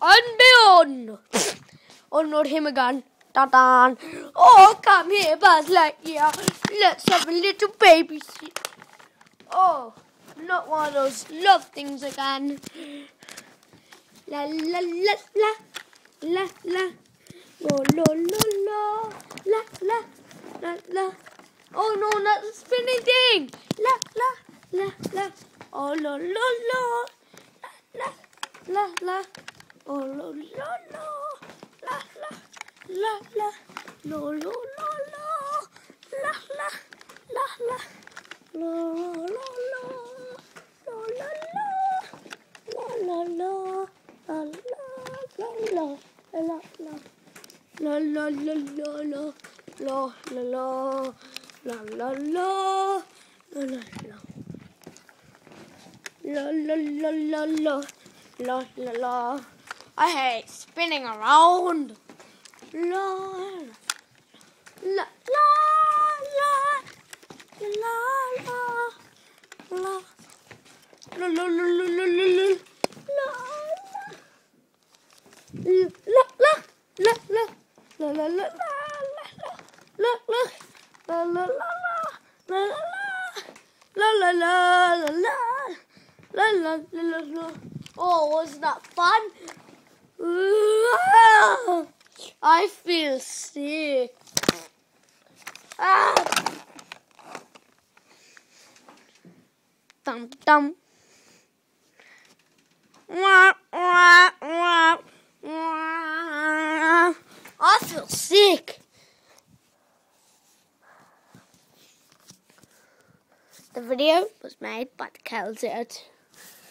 Unbeyond. Oh, not him again. Ta-da. Oh, come here, Buzz Lightyear. Let's have a little baby sit. Oh, not one of those love things again. La la la la la la. Lo lo lo lo. La la la la. Oh no, not the spinning thing. La la la la. Oh lo lo lo. La la la la. Oh, lo, lo, lo. La, la, la, la. Lo, lo, lo, lo. La, la, la, la. Lo, lo, lo, lo. Lo, lo, lo. La, la, la. La, la, la, la. La, la. La, la, la, la, la. La, la, la. La, la, la. La, la, la. La, la, la, la, la. La, la, la. I hate spinning around. La la la la la la la la la la la la la la la la la la la La la la la la la la la la la la la la la la la la Oh? I feel sick. Ah. Dum dum. I feel sick. The video was made by the Calzert.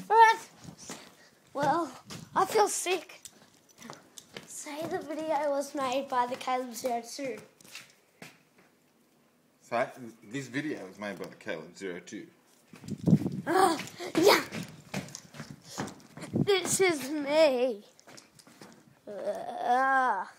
Alright. Well, I feel sick. Say the video was made by the Calzert too. So this video was made by the Caleb 02. Ah, yeah. This is me. Ah.